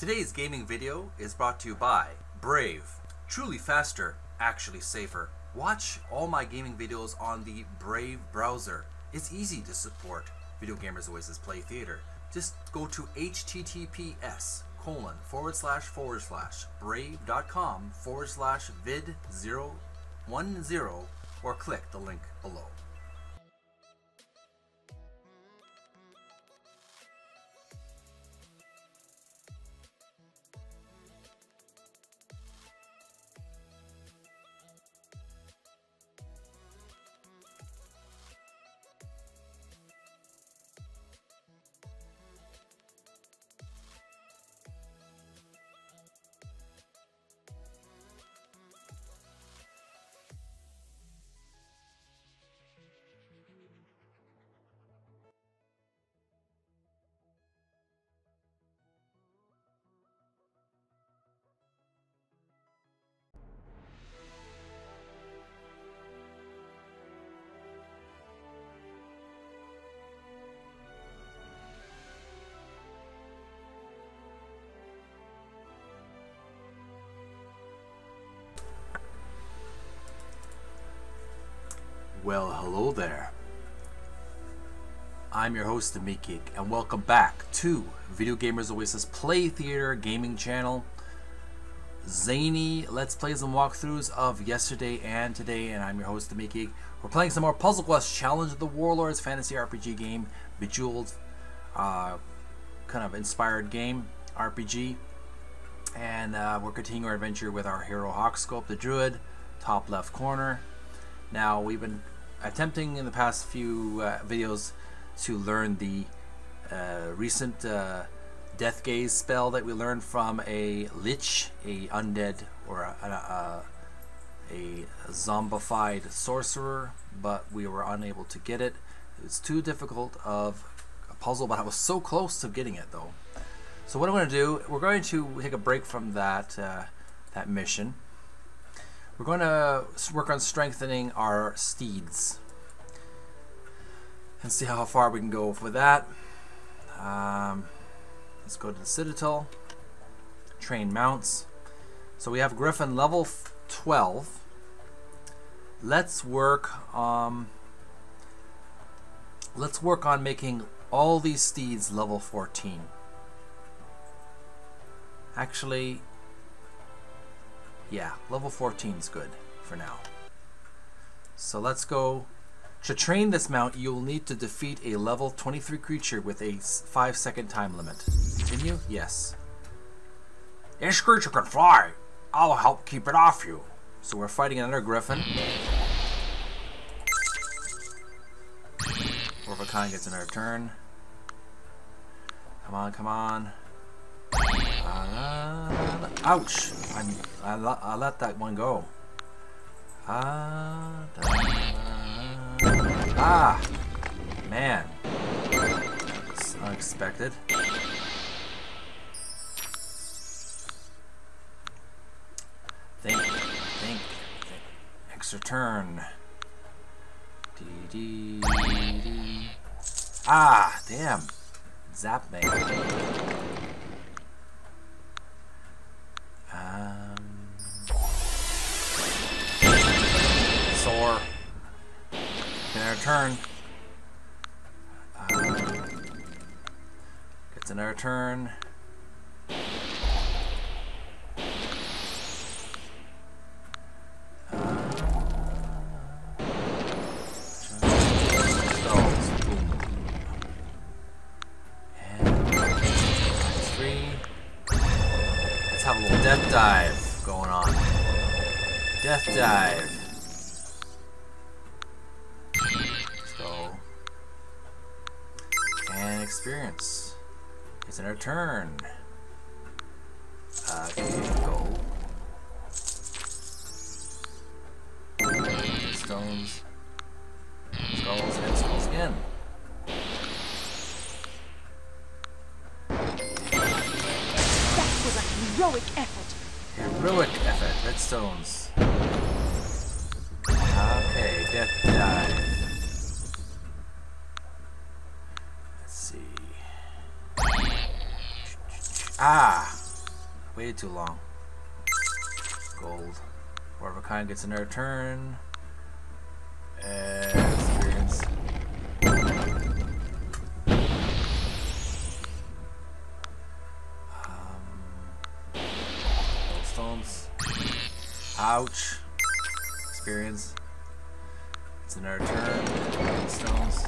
Today's gaming video is brought to you by Brave. Truly faster, actually safer. Watch all my gaming videos on the Brave browser. It's easy to support Video Gamers Oasis Play Theater. Just go to https colon forward slash forward slash brave.com forward slash vid 010 or click the link below. Well, hello there. I'm your host, the Meat Geek, and welcome back to Video Gamers Oasis Play Theater Gaming Channel. Zany Let's Plays and walkthroughs of yesterday and today, and I'm your host, the Meat Geek. We're playing some more Puzzle Quest Challenge of the Warlords fantasy RPG game, Bejeweled, uh, kind of inspired game, RPG. And uh, we're continuing our adventure with our hero Hawkscope, the Druid, top left corner. Now, we've been attempting in the past few uh, videos to learn the uh, recent uh, Death Gaze spell that we learned from a Lich, a undead or a, a, a, zombified sorcerer, but we were unable to get it. It was too difficult of a puzzle, but I was so close to getting it though. So what I'm going to do, we're going to take a break from that uh, that mission. We're going to work on strengthening our steeds and see how far we can go with that. Um, let's go to the Citadel. Train mounts. So we have Griffin level 12. Let's work um, let's work on making all these steeds level 14. Actually, yeah, level 14 is good for now. So let's go. To train this mount, you will need to defeat a level 23 creature with a 5 second time limit. Continue? Yes. This creature can fly. I'll help keep it off you. So we're fighting another griffin. Orvakan gets another turn. Come on, come on. Uh, ouch! I'm, I, I let that one go. Ah, ah, man, it's unexpected. Think, think, think. Extra turn. Dee dee dee. Ah, damn. Zap me. Turn. Uh, gets another turn. Little death dive going on. Death dive. Experience. It's in our turn. Uh, go. Stones. Too long. Gold. A kind gets another turn. Experience. Um, stones. Ouch. Experience. It's another turn. Stones.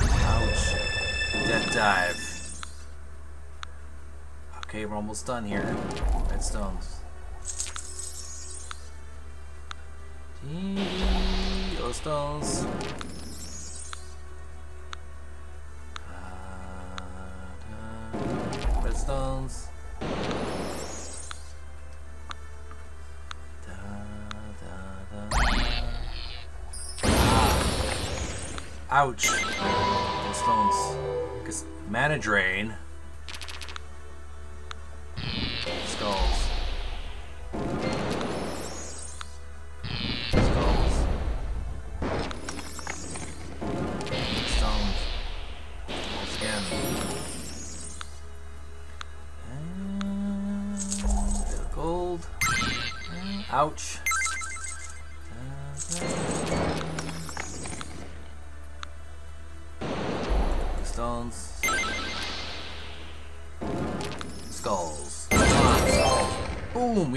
Ouch. Death dive. Okay, we're almost done here. Red stones. Yellow stones. Uh, Red stones. Da, da. Ah. Ouch. Red stones. Cause mana drain.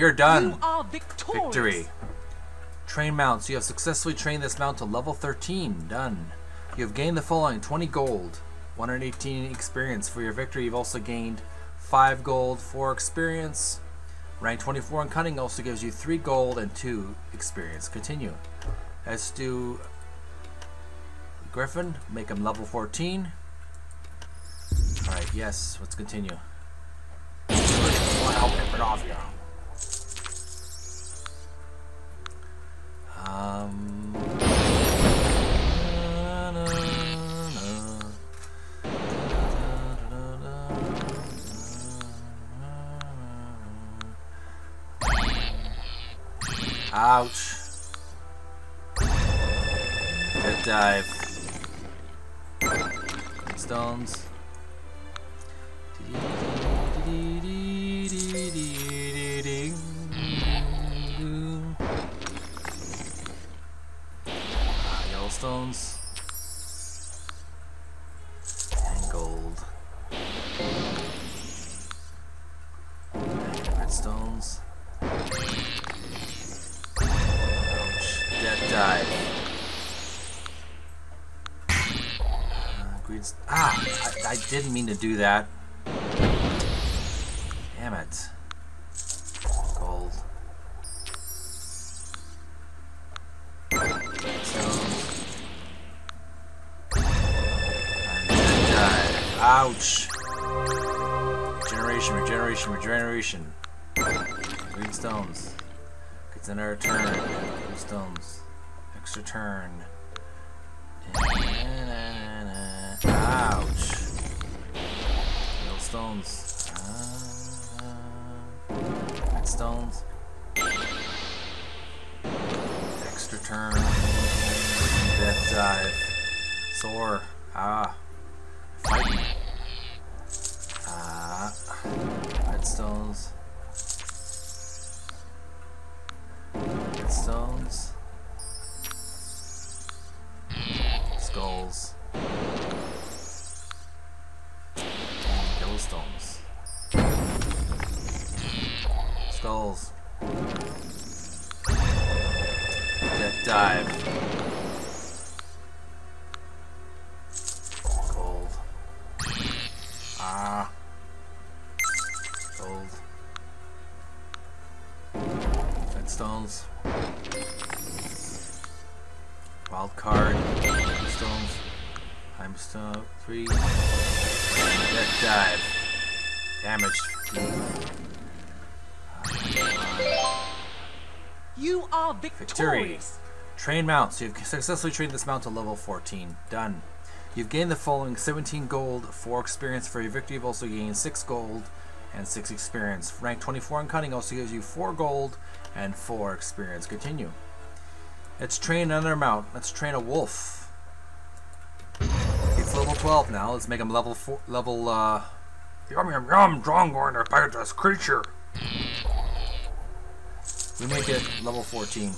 You're done. You are victorious. Victory. Train mounts. You have successfully trained this mount to level 13. Done. You have gained the following 20 gold, 118 experience. For your victory, you've also gained 5 gold, 4 experience. Rank 24 in cunning also gives you 3 gold and 2 experience. Continue. Let's do Griffin. Make him level 14. Alright, yes, let's continue. It off. Stones. And gold. And red stones. Ouch. Death dive. Uh, green ah! I, I didn't mean to do that. Turn. Ouch. Yellow stones. Uh, stones. Extra turn. Death dive. Soar. Ah. Fighting. Ah. Red Ah. Gold. Red stones. Wild card. Stones. I'm stone. Three. Death dive. Damaged. You are victorious. Victory. victorious. Train mounts. You've successfully trained this mount to level 14. Done. You've gained the following 17 gold, 4 experience. For your victory, you've also gained 6 gold and 6 experience. Rank 24 in cunning also gives you 4 gold and 4 experience. Continue. Let's train another mount. Let's train a wolf. It's level 12 now. Let's make him level four, level uh, Yum yum yum, fight this creature. We make it level 14.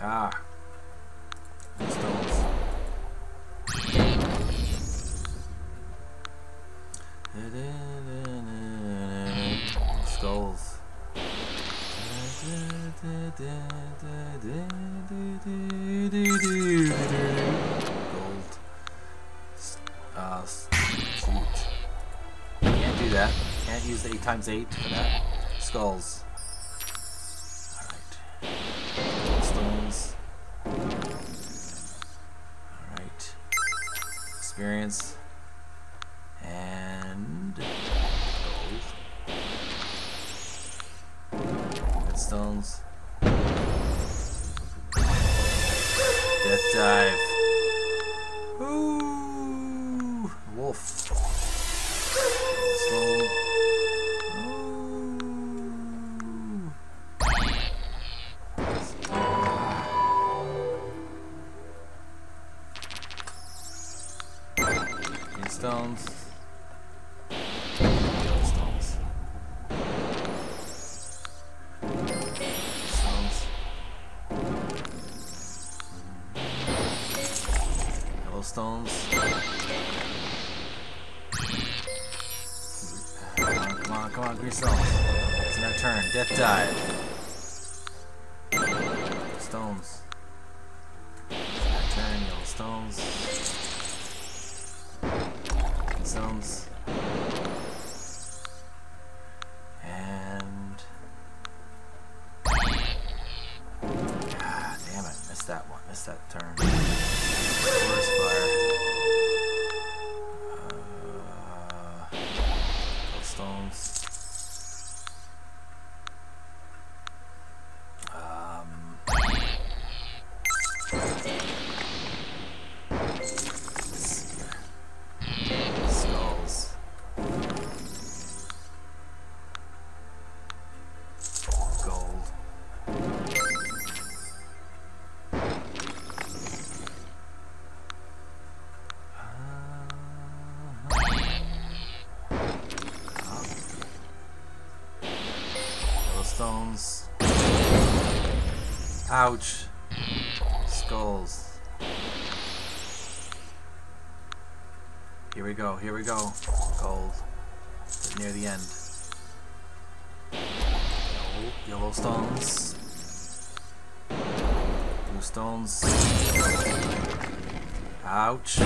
Ah. Stones. Skulls. Gold. Uh, shoot. Can't do that. Can't use the 8 times 8 for that. Skulls. Alright. Stones. Alright. Experience. Turn. Ouch. Skulls. Here we go, here we go. Gold. We're near the end. Yellow stones. Blue stones. Ouch.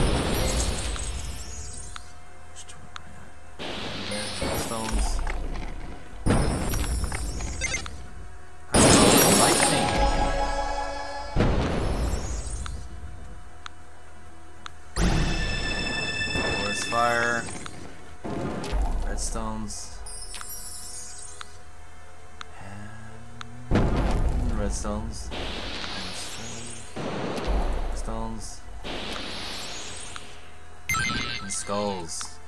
Skulls.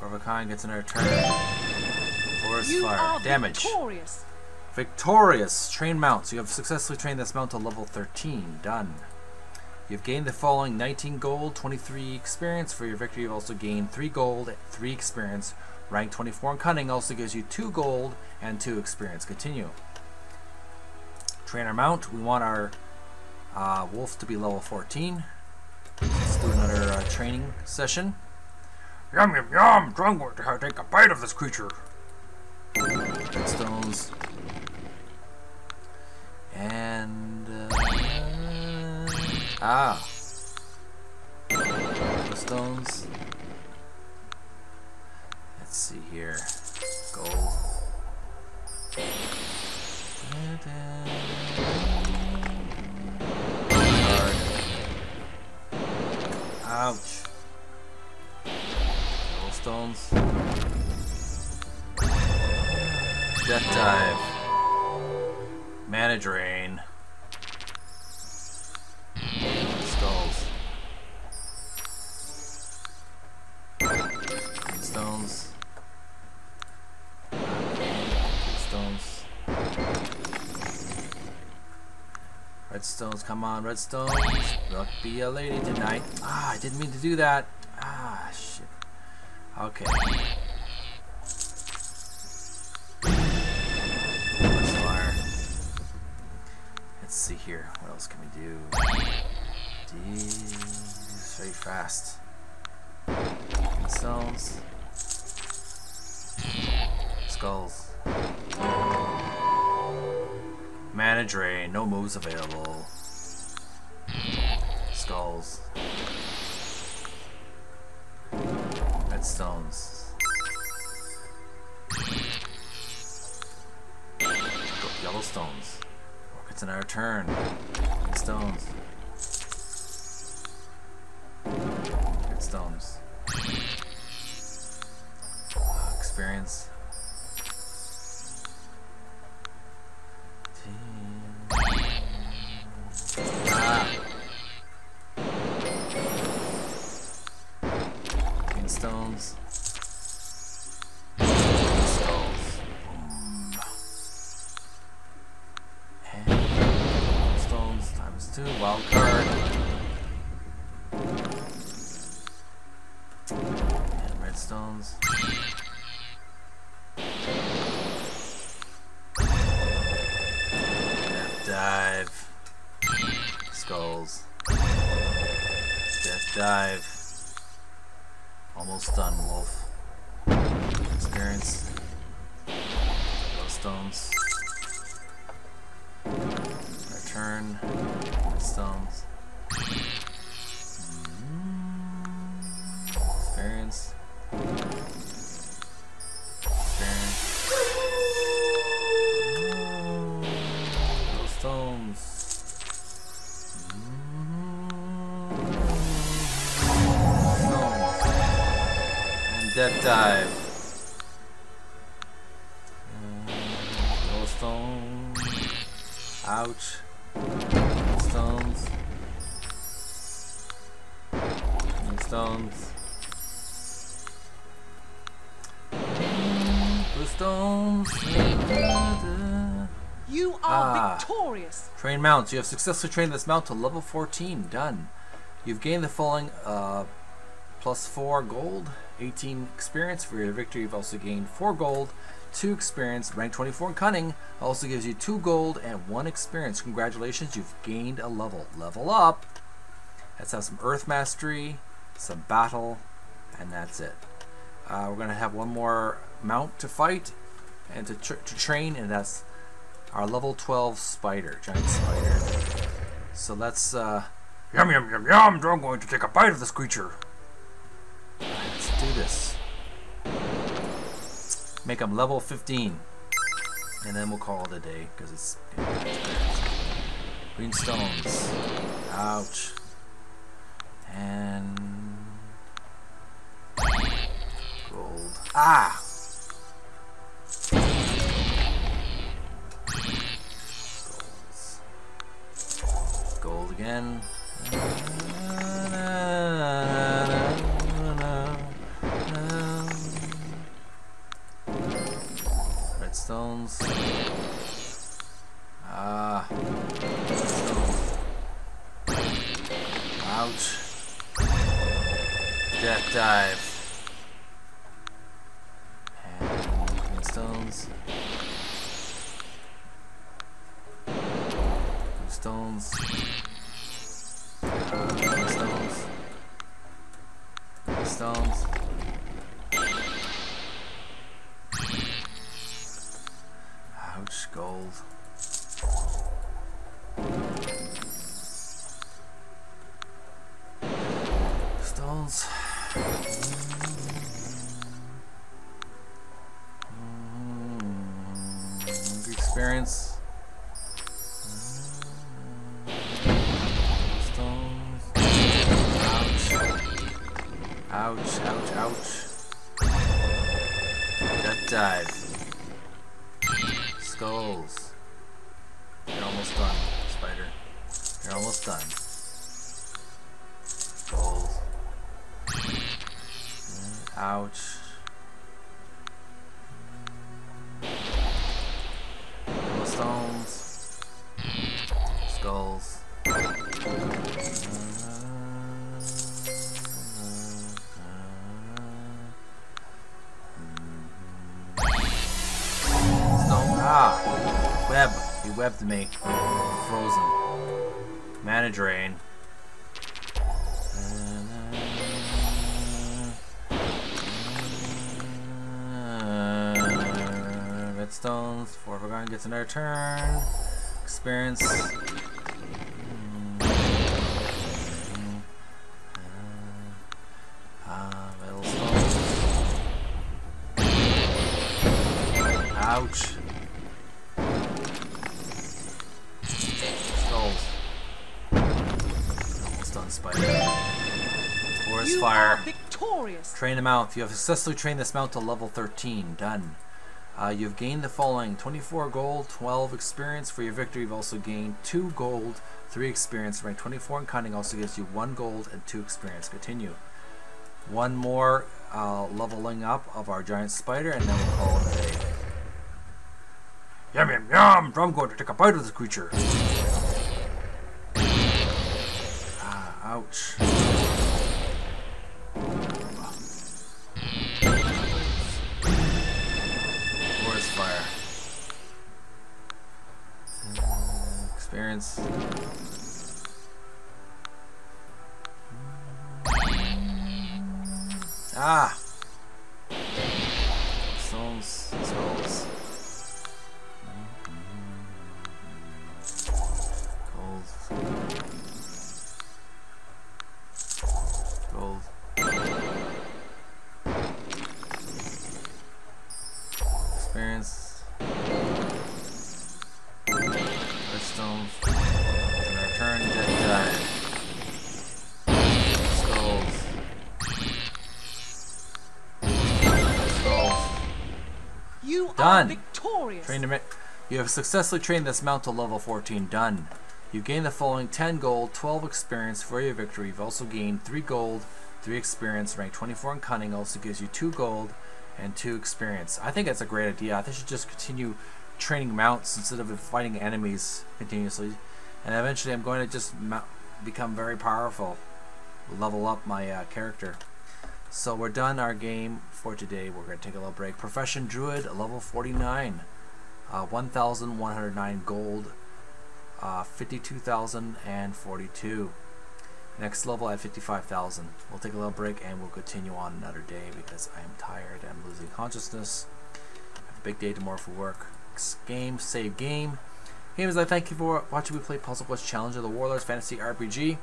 Corvacon gets another turn. Forest You fire. Damage. victorious. Victorious! Train mounts. You have successfully trained this mount to level 13. Done. You've gained the following 19 gold, 23 experience. For your victory, you've also gained 3 gold, 3 experience. Rank 24 in Cunning also gives you 2 gold and 2 experience. Continue. Trainer mount. We want our uh, wolf to be level 14. Let's do another uh, training session. Yum yum yum, I'm to take a bite of this creature. Redstones. And uh, ah, stones. Let's see here. Card. Ouch. Gold stones. Death dive. Mana drain. on, Redstone. Struck be a lady tonight. Ah, I didn't mean to do that. Ah, shit. Okay. Let's see here. What else can we do? These very fast. Stones. Skulls. Mana drain. No moves available. Skulls. Red stones. Yellow stones. It's our turn. Stones. Red stones. Uh, experience. Stones. And death dive. Yellow stone. Ouch. Stones. Green stones. Blue stones. You are Ah. victorious. Train mounts. You have successfully trained this mount to level 14. Done. You've gained the following uh, plus 4 gold, 18 experience. For your victory, you've also gained 4 gold, 2 experience. Rank 24 Cunning also gives you 2 gold and 1 experience. Congratulations, you've gained a level. Level up. Let's have some Earth Mastery, some Battle, and that's it. Uh, we're going to have one more mount to fight and to, tr to train, and that's our level 12 spider, giant spider. So let's uh, Yum yum yum yum. I'm going to take a bite of this creature. Do this. Make them level 15, and then we'll call it a day because it's green stones. Ouch. And gold. Ah. Gold again. Redstones. Ah. Ouch. Death dive. Ouch. Ouch, ouch. Death dive. Skulls. You're almost done, spider. You're almost done. Skulls. Ouch. Uh, Redstones. Four Forgotten gets another turn. Experience. Uh, metal stones. Ouch. Skulls. Almost done, Spider. Forest You Fire. Train a mount. You have successfully trained this mount to level 13. Done. Uh, you've gained the following 24 gold, 12 experience. For your victory, you've also gained 2 gold, 3 experience. Rank 24 and counting also gives you 1 gold and 2 experience. Continue. One more uh, leveling up of our giant spider, and then we'll call it a day. Yum, yum, yum. I'm going to take a bite of this creature. Ah, ouch. Uh, Done. victorious. Train to you have successfully trained this mount to level 14. Done. You gain the following 10 gold, 12 experience for your victory. You've also gained 3 gold, 3 experience. Rank 24 in cunning also gives you 2 gold and 2 experience. I think that's a great idea. I think you should just continue training mounts instead of fighting enemies continuously. And eventually I'm going to just mount, become very powerful. Level up my uh, character. So we're done our game for today. We're going to take a little break. Profession Druid, level 49. Uh, 1,109 gold. Uh, 52,042. Next level at 55,000. We'll take a little break and we'll continue on another day because I am tired. I'm losing consciousness. Have a big day tomorrow for work. Game, save game. Gamers, I thank you for watching me play Puzzle Quest Challenge of the Warlords Fantasy RPG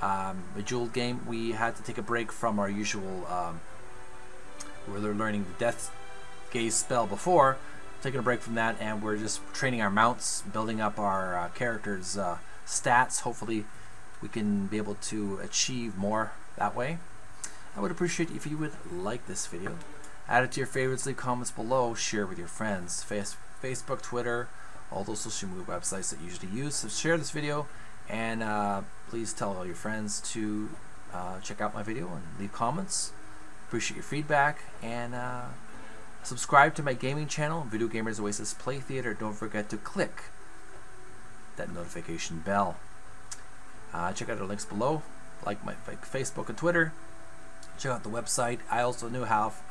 um, Bejeweled game, we had to take a break from our usual. Um, we were learning the Death Gaze spell before, taking a break from that, and we're just training our mounts, building up our uh, characters' uh, stats. Hopefully, we can be able to achieve more that way. I would appreciate if you would like this video, add it to your favorites, leave comments below, share with your friends, face, Facebook, Twitter, all those social media websites that you usually use. So share this video and uh, please tell all your friends to uh, check out my video and leave comments. Appreciate your feedback and uh, subscribe to my gaming channel, Video Gamers Oasis Play Theater. Don't forget to click that notification bell. Uh, check out the links below, like my like Facebook and Twitter. Check out the website. I also do have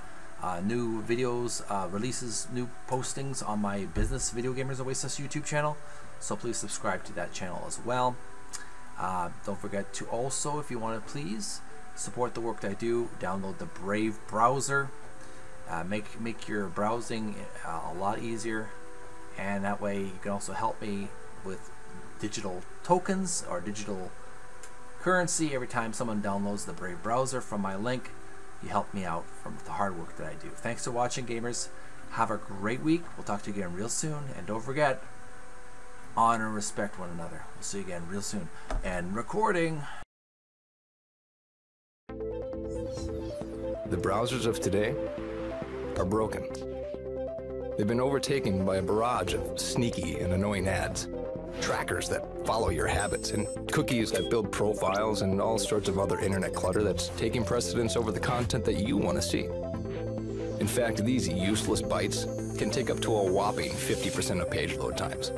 uh, new videos, uh, releases, new postings on my business Video Gamers Oasis YouTube channel. So please subscribe to that channel as well. Uh, don't forget to also, if you want to please, support the work that I do. Download the Brave browser. Uh, make make your browsing uh, a lot easier, and that way you can also help me with digital tokens or digital currency every time someone downloads the Brave browser from my link. You help me out from the hard work that I do. Thanks for watching, gamers. Have a great week. We'll talk to you again real soon, and don't forget honor and respect one another. We'll see you again real soon. And recording. The browsers of today are broken. They've been overtaken by a barrage of sneaky and annoying ads, trackers that follow your habits, and cookies that build profiles and all sorts of other internet clutter that's taking precedence over the content that you want to see. In fact, these useless bites can take up to a whopping 50% of page load times,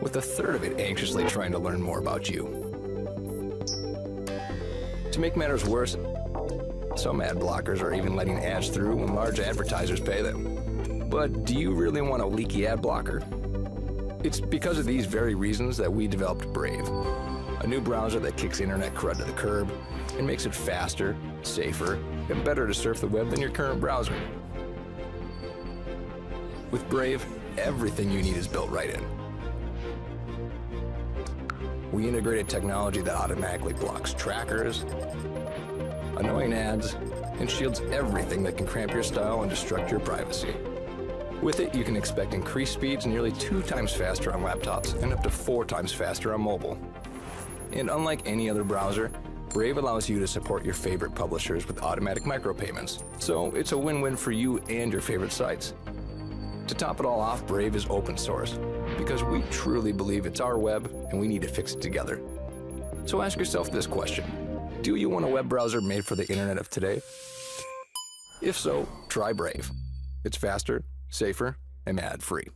with a third of it anxiously trying to learn more about you. To make matters worse, some ad blockers are even letting ads through when large advertisers pay them. But do you really want a leaky ad blocker? It's because of these very reasons that we developed Brave. A new browser that kicks internet crud to the curb and makes it faster, safer, and better to surf the web than your current browser. With Brave, everything you need is built right in. We integrated technology that automatically blocks trackers, annoying ads, and shields everything that can cramp your style and destruct your privacy. With it, you can expect increased speeds nearly two times faster on laptops and up to four times faster on mobile. And unlike any other browser, Brave allows you to support your favorite publishers with automatic micropayments, so it's a win-win for you and your favorite sites. To top it all off, Brave is open source because we truly believe it's our web and we need to fix it together. So ask yourself this question Do you want a web browser made for the internet of today? If so, try Brave. It's faster, safer, and ad free.